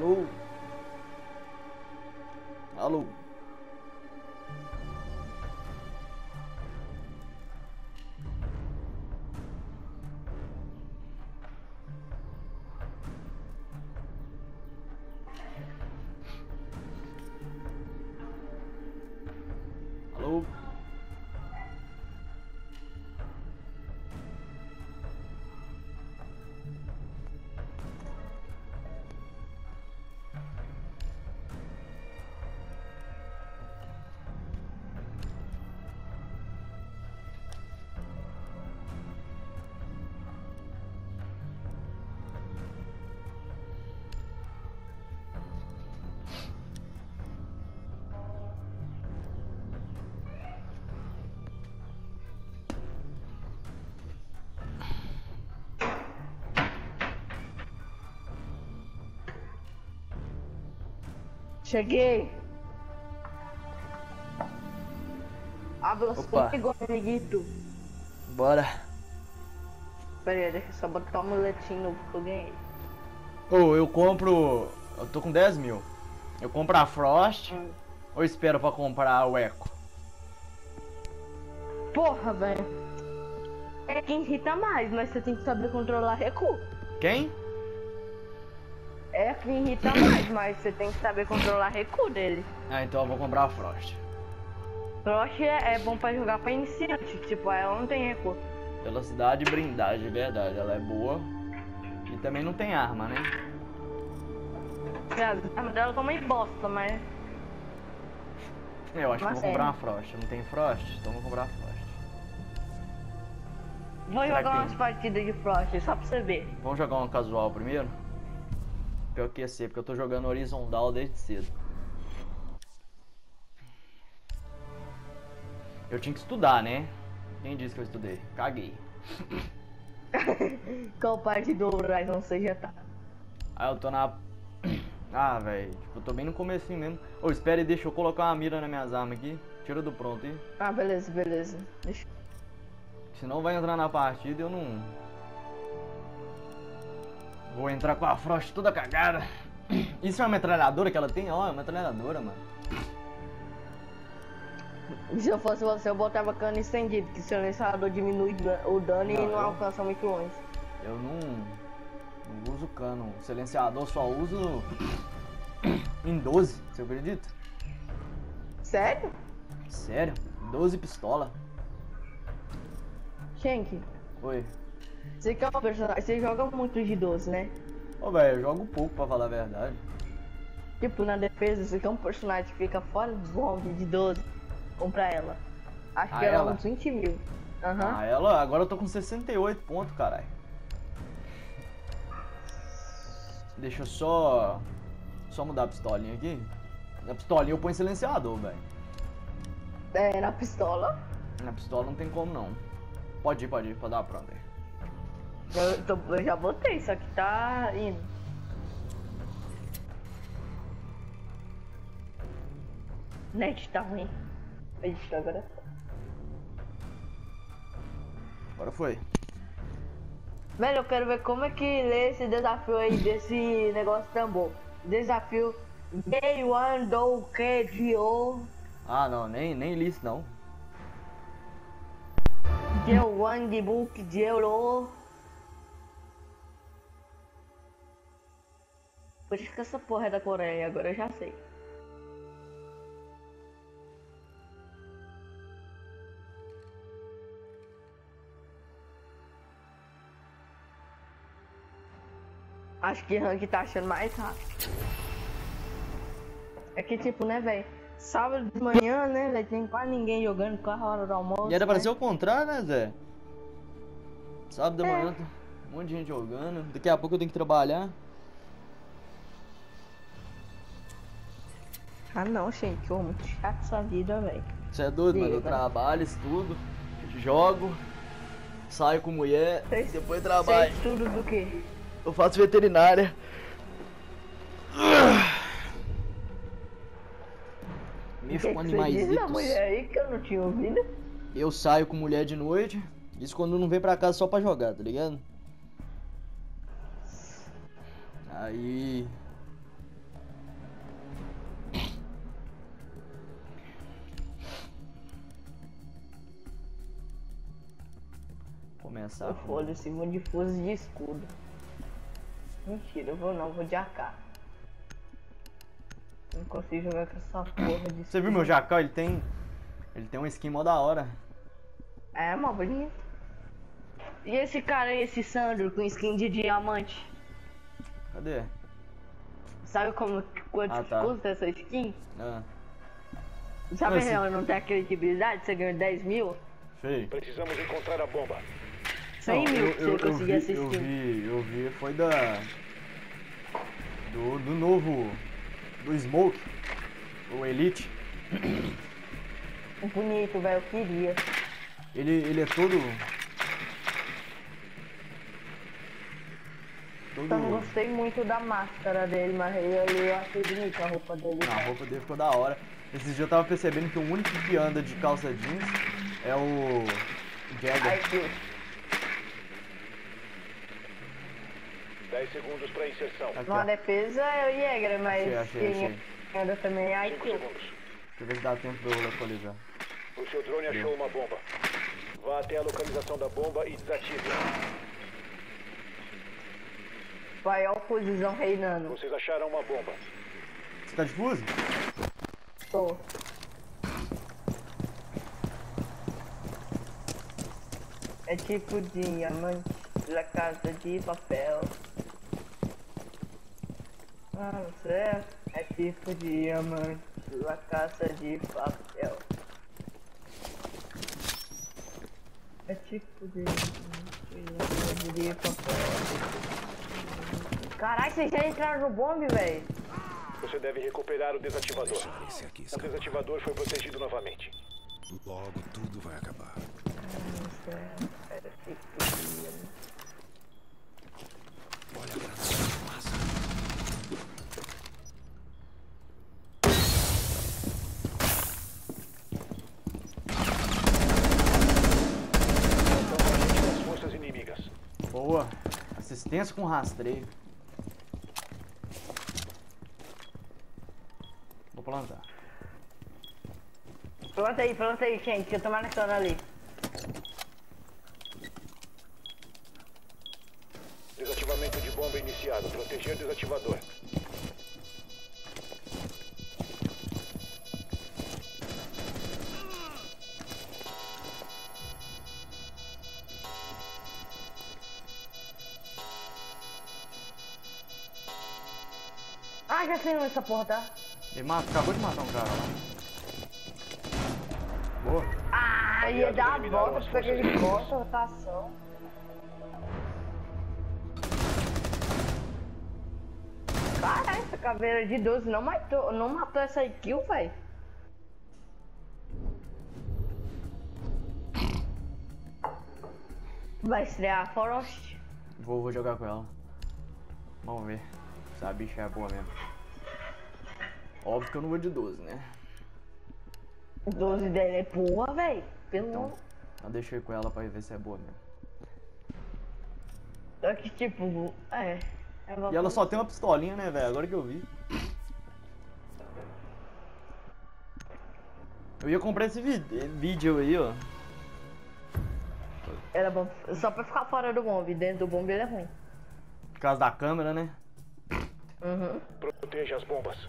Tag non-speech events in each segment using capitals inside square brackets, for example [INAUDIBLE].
Alô? Alô? Cheguei. Opa. comigo, amiguito. Bora. Pera aí, deixa eu só botar o muletinho novo que eu ganhei. Ô, eu compro. Eu tô com 10 mil. Eu compro a Frost Hum. ou espero pra comprar o Echo? Porra, velho. É quem irrita mais, mas você tem que saber controlar recuo. Quem? É quem irrita mais, mas você tem que saber controlar recuo dele. Ah, então eu vou comprar a Frost. Frost é, é bom pra jogar pra iniciante, tipo, ela não tem recuo. Velocidade e blindagem, é verdade. Ela é boa. E também não tem arma, né? A arma dela toma em bosta, mas. Eu acho Mas que vou comprar é. uma Frost. Não tem Frost? Então vou comprar a Frost. Vou Será jogar que umas partidas de Frost, só pra você ver. Vamos jogar um casual primeiro? Pior que ia ser, porque eu tô jogando horizontal desde cedo. Eu tinha que estudar, né? Quem disse que eu estudei? Caguei. [LAUGHS] Qual parte do Horizon você já tá? Aí eu tô na. [COUGHS] Ah, velho. Tipo, eu tô bem no comecinho mesmo. Ô, espera aí, deixa eu colocar uma mira nas minhas armas aqui. Tira do pronto aí. Ah, beleza, beleza. Deixa... Senão vai entrar na partida e eu não. Vou entrar com a Frost toda cagada. [CLEARS THROAT] Isso é uma metralhadora que ela tem? Ó, é uma metralhadora, mano. Se eu fosse você, eu botava cano estendido, que o silenciador diminui o dano e Não, não eu- alcança muito longe. Eu não. Não uso cano. Silenciador só uso. [CLEARS THROAT] em 12, você acredita? Sério? Sério? 12 pistola. Shank, Oi. Você que é um personagem, você joga muito de 12, né? Ô, velho, eu jogo pouco pra falar a verdade. Tipo, na defesa, você que é um personagem que fica fora do round de 12, compra ela. Acho Ah, que ela é ela? uns 20 mil. Aham. Ah, ela. Agora eu tô com 68 pontos, caralho. Deixa eu só. Só mudar a pistolinha aqui. Na pistolinha eu ponho silenciador, velho. É, na pistola. Na pistola não tem como não. Pode ir, pode ir, pode dar pronto aí. Eu, tô- eu já botei, só que tá indo. Net tá ruim. Ixi, agora. Agora foi. Velho, eu quero ver como é que lê esse desafio aí desse negócio tambor. Desafio Day One do KDO. Ah, não, nem, nem li isso não. Day One de Book de Euro. Por isso que essa porra é da Coreia, agora eu já sei. Acho que rank tá achando mais rápido. É que tipo, né, velho? Sábado de manhã, né, velho? Tem quase ninguém jogando com a hora do almoço. E era pra né? ser o contrário, né, Zé? Sábado da É. manhã, um monte de gente jogando. Daqui a pouco eu tenho que trabalhar. Ah não, gente, ô, muito chato essa vida, velho. Você é doido, mano? Eu Diga. trabalho, estudo, jogo, saio com mulher, Cês- depois trabalho. tudo do que? Eu faço veterinária. Mexo com você animais. mulher aí que eu não tinha ouvido? Eu saio com mulher de noite. Isso quando não vem pra casa só pra jogar, tá ligado? Aí. Saco. Foda-se, vou de fuso de escudo. Mentira, eu vou não, vou de AK. Não consigo jogar com essa porra de Você viu meu jacal? Ele tem. Ele tem uma skin mó da hora. É, mó bonito. E esse cara aí, esse Sandro com skin de diamante? Cadê? Sabe como quanto Ah, tá. custa essa skin? Ah, Sabe Mas se- ela não tem credibilidade? Você ganhou 10 mil? sei. Precisamos encontrar a bomba. 100 Não, mil eu, eu, você eu conseguir vi, assistir. eu vi, eu vi, foi da. Do, do novo. Do Smoke. O Elite. Bonito, velho, eu queria. Ele, ele é todo. Todo. Só não gostei muito da máscara dele, mas ele, eu achei bonita a roupa dele. Não, a roupa dele ficou da hora. Esses dias eu tava percebendo que o único que anda de calça jeans é o. Jagger. 10 segundos para inserção. Aqui, ó. defesa é o Jäger, mas Achei, achei, quem achei. anda também é 5 IQ. segundos. Deixa eu ver se dá tempo pra eu localizar. O seu drone achou uma bomba. Vá até a localização da bomba e desative. Vai ao fusizão reinando. Vocês acharam uma bomba. Você tá difuso? Tô. É tipo diamante da casa de papel. Ah, você é tipo diamante da casa de papel. É tipo diamante da casa de papel. Caralho, vocês já entraram no bombe, velho? Você deve recuperar o desativador. Esse aqui, O desativador foi protegido novamente. Logo tudo vai acabar. Era tipo diamante. Olha a granada de fumaça. Atualmente as forças inimigas. Boa. Assistência com rastreio. Vou plantar. Planta aí, planta aí, gente, que eu tô marcando ali. Desativamento de bomba iniciado. Proteger desativador. Ah, já sei essa porra tá. Ele mata, acabou de matar um cara lá. Boa. Ah, ia dar a volta as porque forças ele inimigas. gosta rotação. Caralho, essa caveira de 12 não matou, não matou essa kill, velho. Vai estrear a Frost. Vou, vou jogar com ela. Vamos ver se a bicha é boa mesmo. Óbvio que eu não vou de 12, né? 12 dela é boa, velho. Pelo Então, eu deixei com ela pra ver se é boa mesmo. Só que tipo, é. é uma E ela só tem uma pistolinha, né, velho? Agora que eu vi. Eu ia comprar esse vídeo aí, ó. Era bom. Só pra ficar fora do bombe. Dentro do bombe ele é ruim. Por causa da câmera, né? Uhum. Proteja as bombas.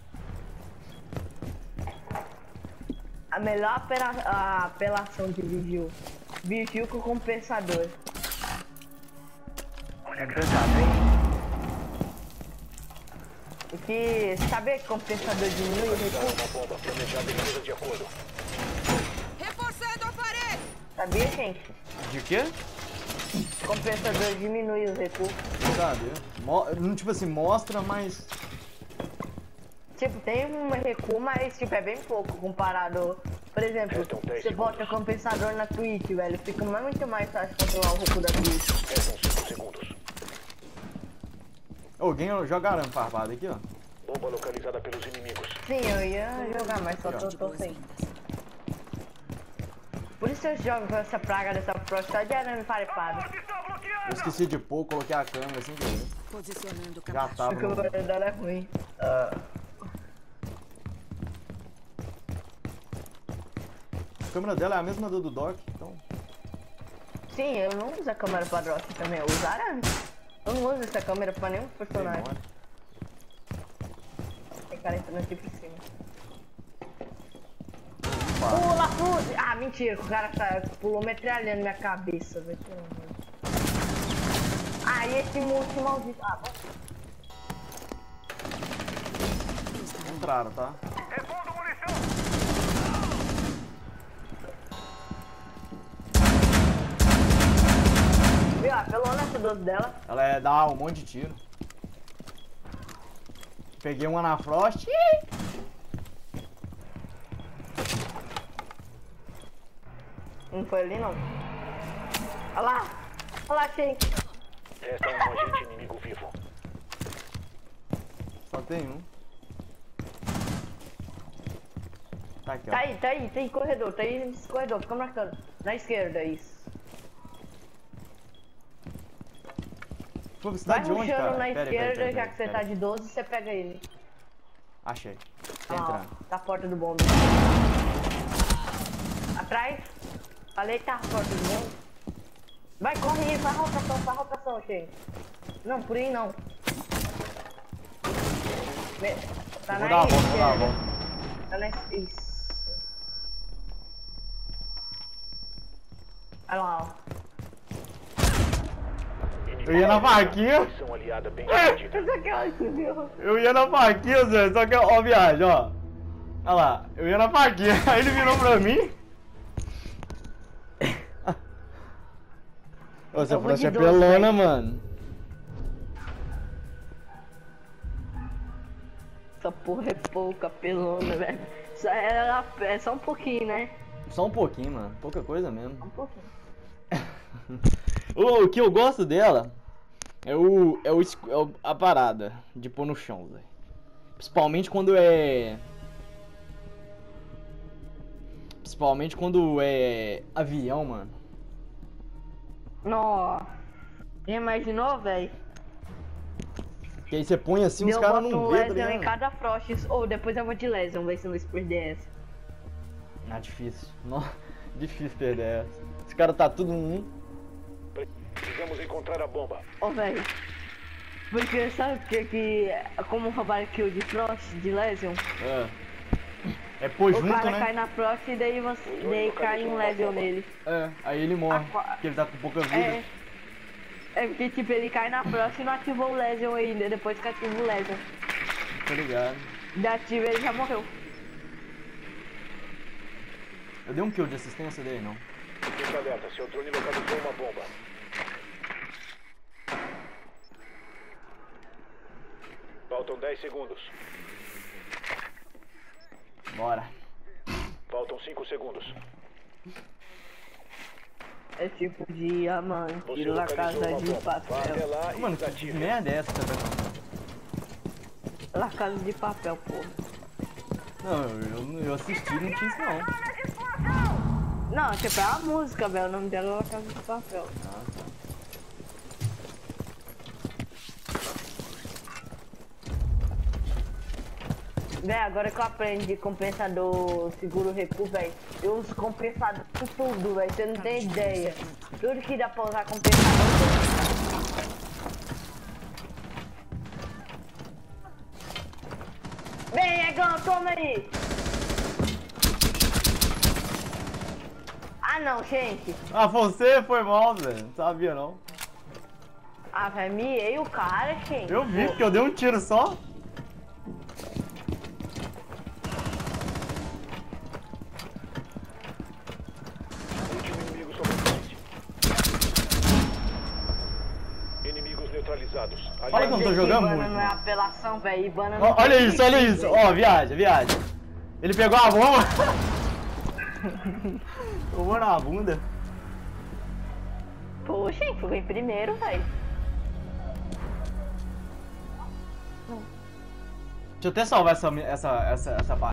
A melhor apela- a apelação de Vigil. Vigil com compensador. É pensador. Porque sabe que compensador diminui o recurso? acordo. Reforçando a parede! Sabia, gente? De quê? Compensador diminui os recursos. Sabe? Mo não, tipo assim, mostra, mas. Tipo, tem um recuo, mas tipo, é bem pouco comparado. Por exemplo, você bota compensador na Twitch, velho. Fica muito mais fácil controlar o recuo da Twitch. Restam 5 segundos. Alguém joga arame farpado aqui, ó. Bomba localizada pelos inimigos. Sim, eu ia jogar, mas só tô, tô sem. Por isso eu jogo com essa praga dessa Frost só de arame farpado. Eu esqueci de pôr, coloquei a câmera assim que Posicionando o já tava. Porque o barulho dela é ruim. A câmera dela é a mesma do do Doc, então. Sim, eu não uso a câmera pra drop também, eu uso arame. Eu não uso essa câmera pra nenhum personagem. Tem cara entrando aqui por cima. Pula, Fuzi! Ah, mentira, o cara tá, pulou metralhando minha cabeça, velho. Ah, e esse multi maldito. Ah, vai. Entraram, tá? Menos essa 12 dela. Ela é dá um monte de tiro. Peguei uma na Frost. Não foi ali, não. Olha lá. Olha lá, gente. Resta um agente inimigo vivo. Só tem um. Tá aqui, ó. Tá aí, tá aí, tem corredor, tá aí nesse corredor, fica marcando. Na esquerda, isso. Pô, você Vai tá de onde, cara? na Pera esquerda, pera pera já que você tá de 12, você pega ele. Achei. Tá Ah, tá a porta do bombe. Atrás. Falei que tá a porta do bombe. Vai, corre aí, faz rotação, faz rotação, gente. Não, por aí não. Tá na dar a volta, vou dar a esquerda. volta. Tá na Isso. Olha lá, ó. Eu ia na. Essa viu. Eu ia na faquinha, Zé. Só que, ó, viagem, ó. Olha lá. Eu ia na faquinha. [LAUGHS] Aí ele virou pra mim. [LAUGHS] Ô, Você falou de é pelona, velho. mano. Essa porra é pouca, pelona, velho. Isso é, é só um pouquinho, né? Só um pouquinho, mano. Pouca coisa mesmo. Um pouquinho. [LAUGHS] o, o que eu gosto dela é o, é o é a parada de pôr no chão, velho. Principalmente quando é. Principalmente quando é avião, mano. Nossa. Imaginou, velho? Que aí você põe assim, os Eu caras boto não vê, tá Lesion em ligado? cada Frost. Ou depois eu vou de Lesion, ver se não perder essa. Ah, difícil. Nó, [LAUGHS] difícil perder essa. Esse cara tá tudo um. Precisamos encontrar a bomba. Ô, velho. Porque sabe o que que... Como roubar kill de Frost, de Lesion? É. É pôr o junto, cara né? cai na Frost e daí, você, daí cai um Lesion nele. É, aí ele morre. Porque ele tá com pouca vida. É. É porque, tipo, ele cai na Frost e não ativou o Lesion ainda. Depois que ativa o Lesion. Tá ligado? Da ativa ele já morreu. Eu dei um kill de assistência dele, não. Fique alerta, seu drone localizou uma bomba. Faltam 10 segundos. Bora. Faltam 5 segundos. É tipo de amante, Você La Casa de Papel. lá Mano, que desative. merda é essa falando? La Casa de Papel, porra. Não, eu, eu assisti não tinha isso não. Não, tipo, é a música, velho. O nome dela é La Casa de Papel. Véi, agora que eu aprendi compensador seguro recuo, velho, eu uso compensador em tudo, velho, você não tem ideia. Tudo que dá pra usar compensador. Vem, Egão, toma aí! Ah não, gente. Ah, você foi mal, velho. Não sabia não. Ah, velho, miei o cara, gente. Eu vi, porque eu dei um tiro só. Neutralizados. Olha como eu tô jogando muito. não é mano. apelação, velho. Ó, Olha isso, olha isso. Ó, viagem, viagem. Ele pegou a bomba. [LAUGHS] Tomou na bunda. Poxa, hein, ficou em primeiro, velho. Deixa eu até salvar essa, essa, essa, essa parte.